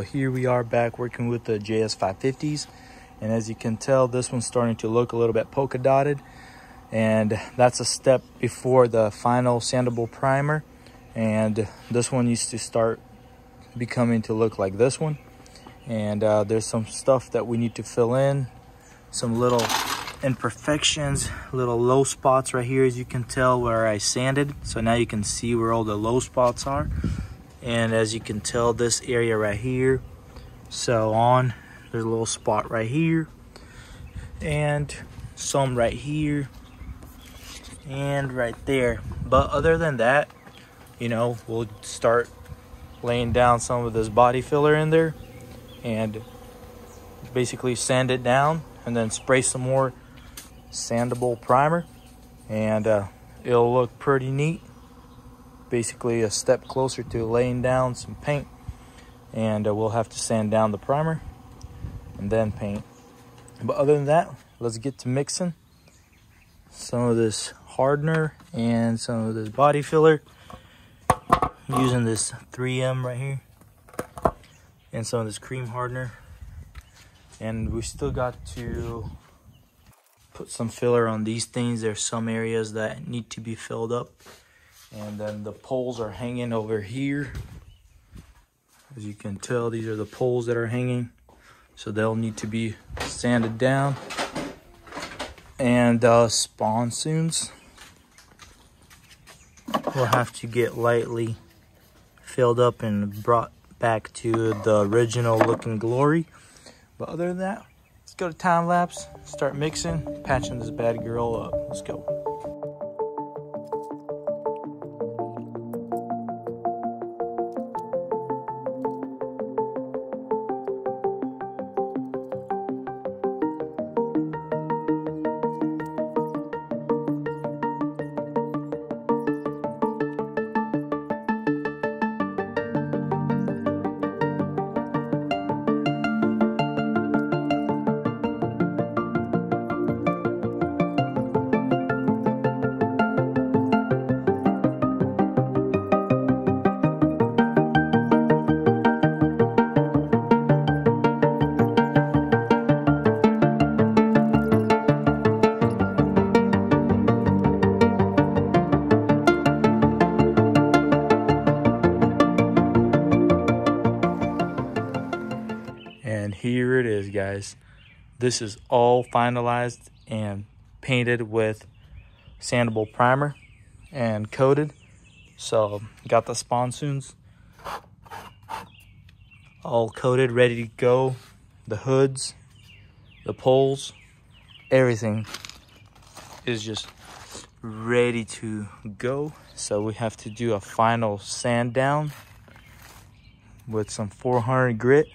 Here we are back working with the JS550s and as you can tell this one's starting to look a little bit polka dotted. And that's a step before the final sandable primer. And this one used to start becoming to look like this one. And uh, there's some stuff that we need to fill in. Some little imperfections little low spots right here as you can tell where I sanded. So now you can see where all the low spots are and as you can tell this area right here so on there's a little spot right here and some right here and right there. But other than that you know we'll start laying down some of this body filler in there and basically sand it down and then spray some more sandable primer. And uh, it'll look pretty neat basically a step closer to laying down some paint. And uh, we'll have to sand down the primer and then paint. But other than that let's get to mixing some of this hardener and some of this body filler. Using this 3M right here and some of this cream hardener. And we still got to put some filler on these things. There's some areas that need to be filled up and then the poles are hanging over here. As you can tell these are the poles that are hanging. So they'll need to be sanded down. And uh, sponsons will have to get lightly filled up and brought back to the original looking glory. But other than that let's go to time lapse start mixing patching this bad girl up. Let's go This is all finalized and painted with sandable primer and coated. So got the sponsons all coated, ready to go. The hoods, the poles, everything is just ready to go. So we have to do a final sand down with some 400 grit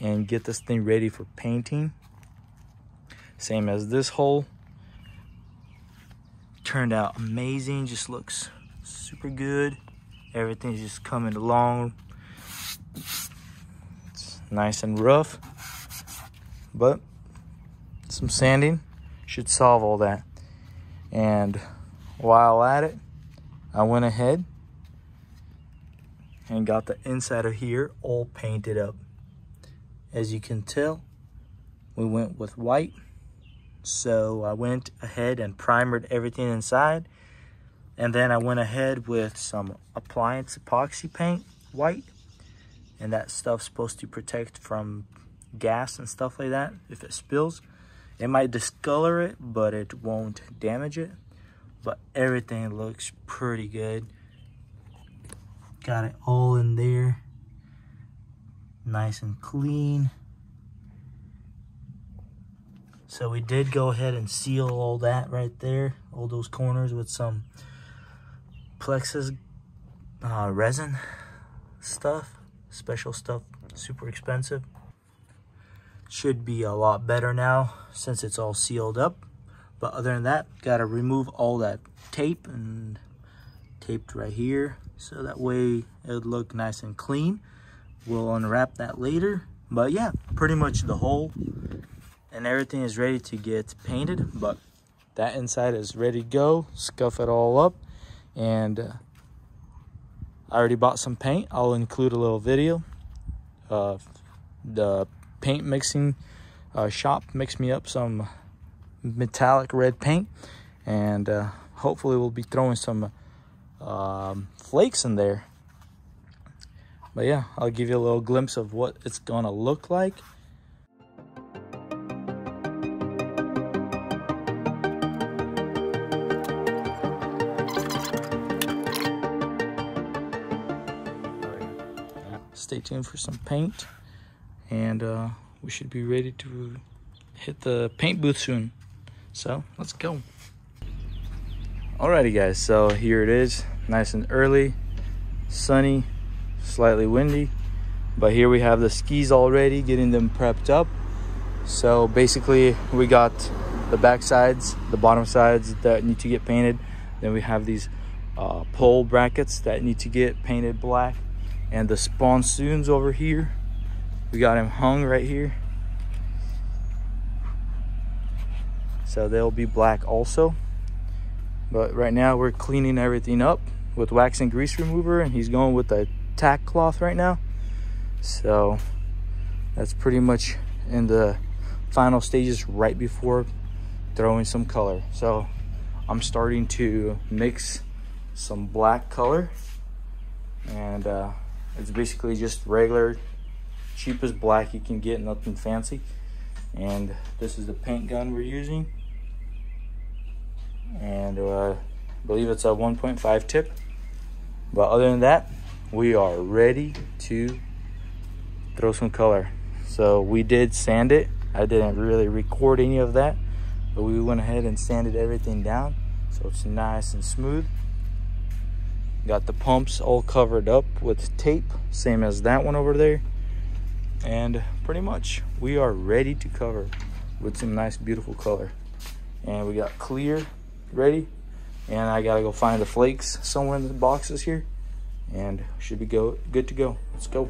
and get this thing ready for painting. Same as this hull. Turned out amazing, just looks super good. Everything's just coming along. It's nice and rough, but some sanding should solve all that. And while at it, I went ahead and got the inside of here all painted up. As you can tell, we went with white. So I went ahead and primered everything inside. And then I went ahead with some appliance epoxy paint, white. And that stuff's supposed to protect from gas and stuff like that if it spills. It might discolor it, but it won't damage it. But everything looks pretty good. Got it all in there nice and clean. So we did go ahead and seal all that right there, all those corners with some Plexus uh, resin stuff, special stuff, super expensive. Should be a lot better now since it's all sealed up. But other than that, gotta remove all that tape and taped right here so that way it would look nice and clean. We'll unwrap that later. But yeah, pretty much the whole and everything is ready to get painted. But that inside is ready to go. Scuff it all up. And uh, I already bought some paint. I'll include a little video uh, the paint mixing uh, shop mixed me up some metallic red paint and uh, hopefully we'll be throwing some um, flakes in there but yeah I'll give you a little glimpse of what it's gonna look like. Stay tuned for some paint and uh, we should be ready to hit the paint booth soon. So let's go. Alrighty guys so here it is nice and early sunny slightly windy but here we have the skis already getting them prepped up. So basically we got the back sides the bottom sides that need to get painted. Then we have these uh, pole brackets that need to get painted black. And the sponsons over here we got them hung right here. So they'll be black also. But right now we're cleaning everything up with wax and grease remover and he's going with the tack cloth right now so that's pretty much in the final stages right before throwing some color so i'm starting to mix some black color and uh, it's basically just regular, cheapest black you can get, nothing fancy. And this is the paint gun we're using. And uh, I believe it's a 1.5 tip. But other than that, we are ready to throw some color. So we did sand it. I didn't really record any of that, but we went ahead and sanded everything down so it's nice and smooth. Got the pumps all covered up with tape, same as that one over there. And pretty much we are ready to cover with some nice beautiful color. And we got clear ready. And I gotta go find the flakes somewhere in the boxes here. And should be go good to go. Let's go.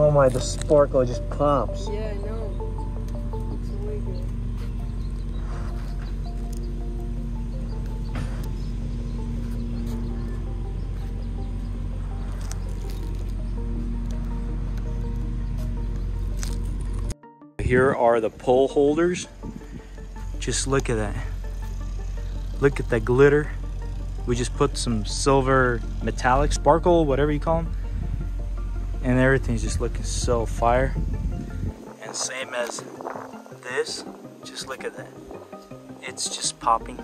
Oh my, the sparkle just pops. Yeah, I know. Looks way good. Here are the pole holders. Just look at that. Look at that glitter. We just put some silver metallic sparkle, whatever you call them. And everything's just looking so fire. And same as this, just look at that. It's just popping.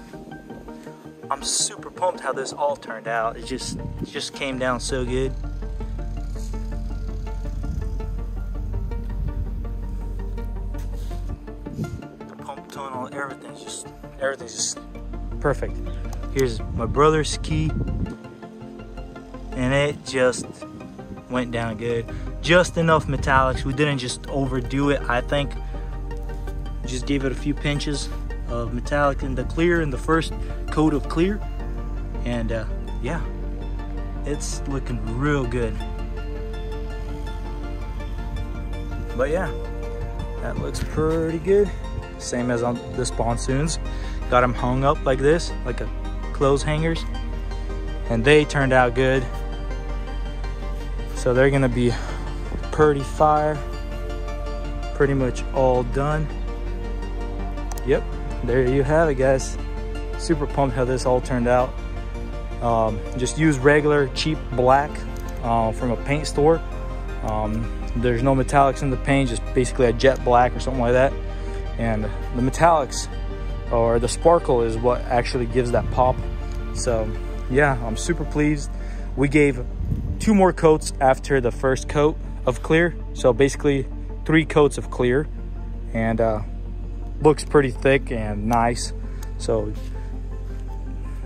I'm super pumped how this all turned out. It just, it just came down so good. the pump tunnel, everything's just everything's just perfect. Here's my brother's key and it just went down good. Just enough metallics. We didn't just overdo it. I think just gave it a few pinches of metallic in the clear in the first coat of clear, and uh, yeah, it's looking real good. But yeah, that looks pretty good. Same as on the pontoons. Got them hung up like this, like a clothes hangers. And they turned out good. So they're gonna be pretty fire. Pretty much all done. Yep, there you have it guys. Super pumped how this all turned out. Um, just use regular cheap black uh, from a paint store. Um, there's no metallics in the paint, just basically a jet black or something like that. And the metallics or the sparkle is what actually gives that pop. So yeah, I'm super pleased. We gave two more coats after the first coat of clear. So basically three coats of clear and uh, looks pretty thick and nice. So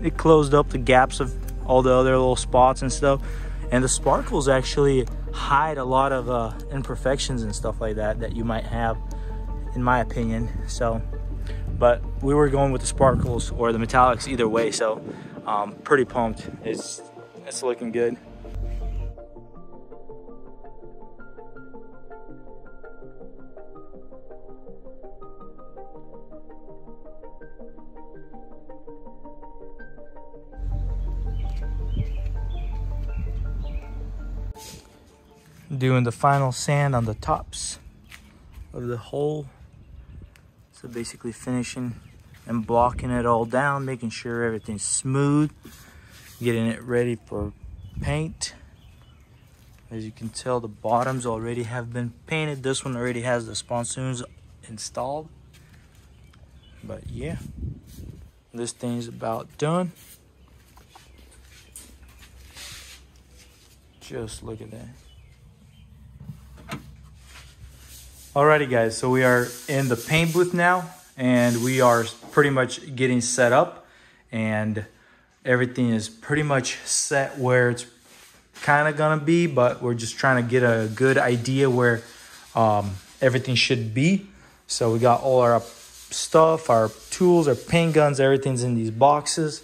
it closed up the gaps of all the other little spots and stuff. And the sparkles actually hide a lot of uh, imperfections and stuff like that that you might have, in my opinion. So, but we were going with the sparkles or the metallics either way. So, um, pretty pumped. It's it's looking good. Doing the final sand on the tops of the hull. So basically finishing and blocking it all down, making sure everything's smooth, getting it ready for paint. As you can tell, the bottoms already have been painted. This one already has the sponsons installed. But yeah, this thing's about done. Just look at that. Alrighty guys, so we are in the paint booth now and we are pretty much getting set up and everything is pretty much set where it's kind of gonna be, but we're just trying to get a good idea where um, everything should be. So we got all our stuff, our tools, our paint guns, everything's in these boxes.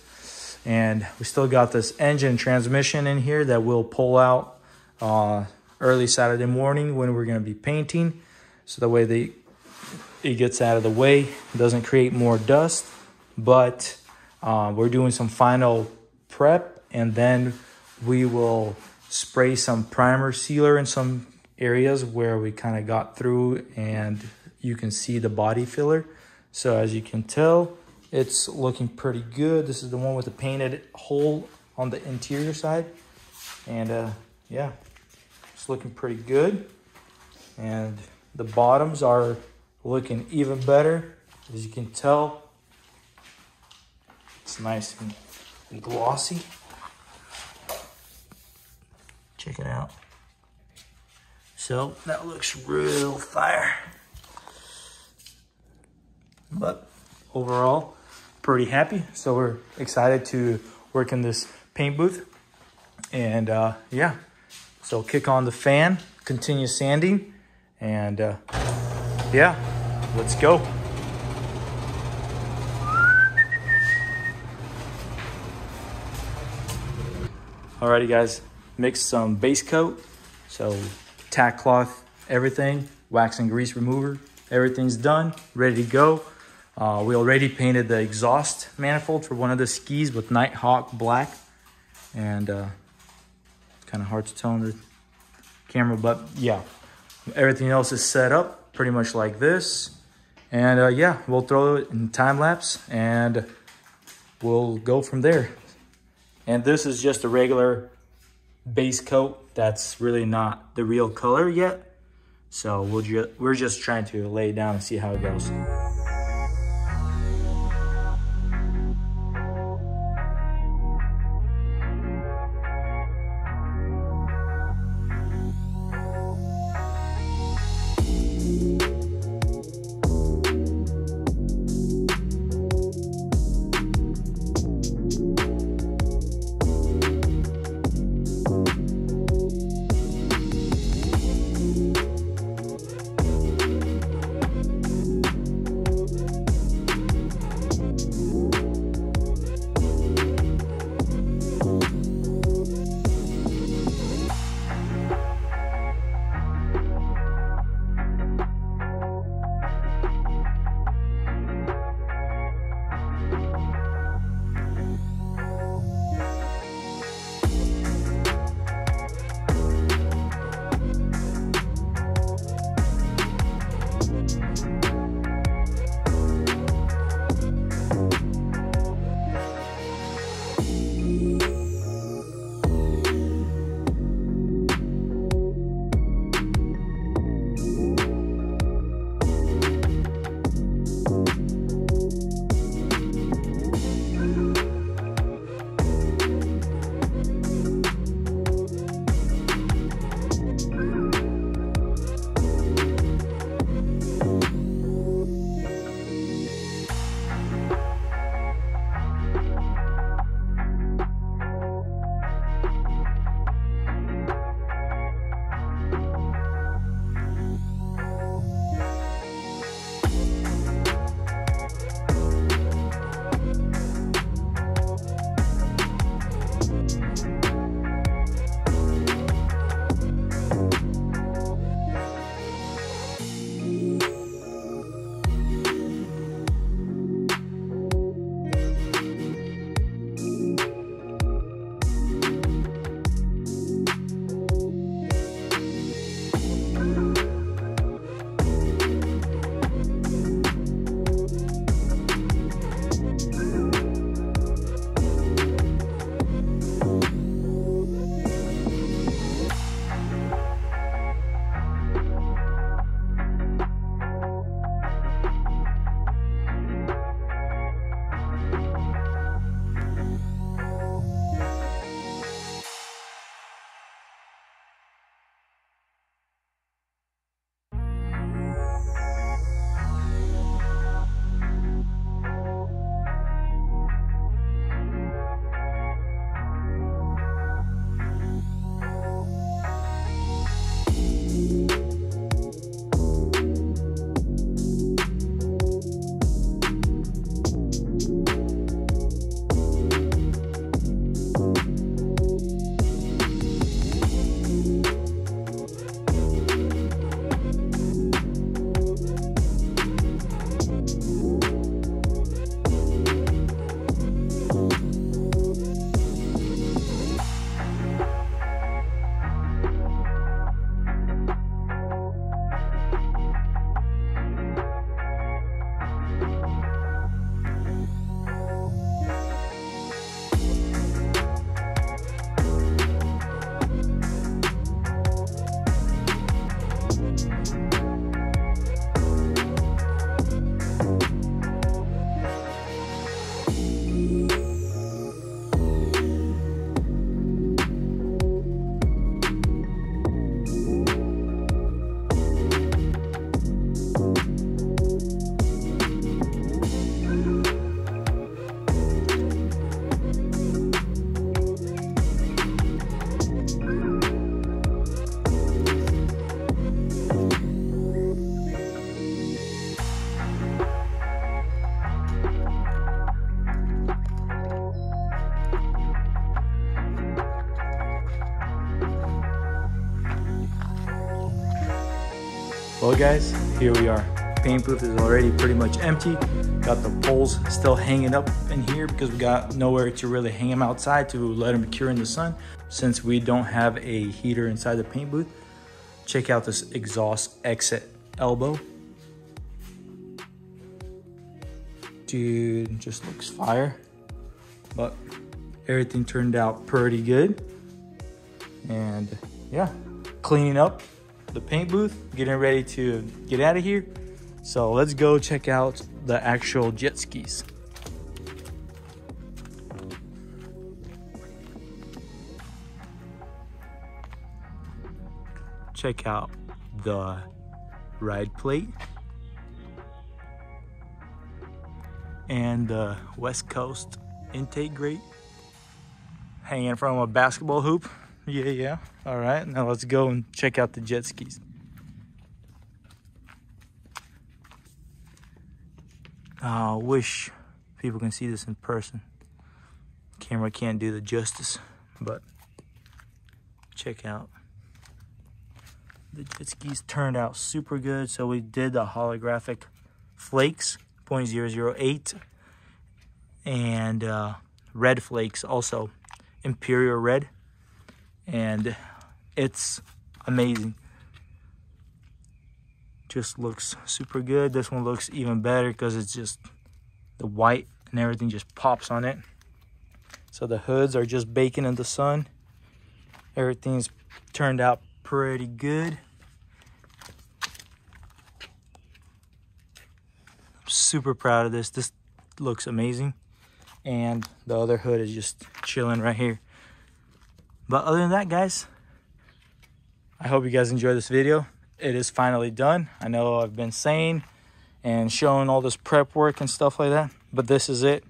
And we still got this engine transmission in here that we'll pull out uh, early Saturday morning when we're gonna be painting. So that way they it gets out of the way doesn't create more dust. But uh, we're doing some final prep and then we will spray some primer sealer in some areas where we kind of got through and you can see the body filler so as you can tell it's looking pretty good this is the one with the painted hull on the interior side and uh, yeah it's looking pretty good and the bottoms are looking even better. As you can tell, it's nice and glossy. Check it out. So that looks real fire. But overall, pretty happy. So we're excited to work in this paint booth. And uh, yeah, so kick on the fan, continue sanding. And uh, yeah, let's go. Alrighty guys, mix some base coat. So tack cloth, everything, wax and grease remover, everything's done, ready to go. Uh, we already painted the exhaust manifold for one of the skis with Nighthawk black. And uh, it's kind of hard to tell on the camera, but yeah, everything else is set up pretty much like this. And uh, yeah, we'll throw it in time lapse and we'll go from there. And this is just a regular base coat that's really not the real color yet. So we'll ju we're just trying to lay it down and see how it goes. Guys, here we are. Paint booth is already pretty much empty. Got the poles still hanging up in here because we got nowhere to really hang them outside to let them cure in the sun since we don't have a heater inside the paint booth. Check out this exhaust exit elbow. Dude, just looks fire. But everything turned out pretty good. And yeah, cleaning up the paint booth, getting ready to get out of here. So let's go check out the actual jet skis. Check out the ride plate and the West Coast intake grate hanging from a basketball hoop. Yeah, yeah. All right, now let's go and check out the jet skis. I wish people can see this in person. Camera can't do the justice, but check out. The jet skis turned out super good. So we did the holographic flakes, 0.008, and uh, red flakes also, Imperial Red and it's amazing. Just looks super good. This one looks even better because it's just the white and everything just pops on it. So the hoods are just baking in the sun. Everything's turned out pretty good. I'm super proud of this. This looks amazing. And the other hood is just chilling right here. But other than that, guys, I hope you guys enjoy this video. It is finally done. I know I've been saying and showing all this prep work and stuff like that, but this is it.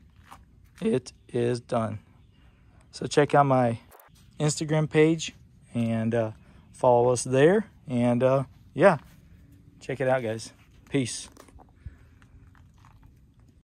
It is done. So check out my Instagram page and uh, follow us there. And uh, yeah, check it out, guys. Peace.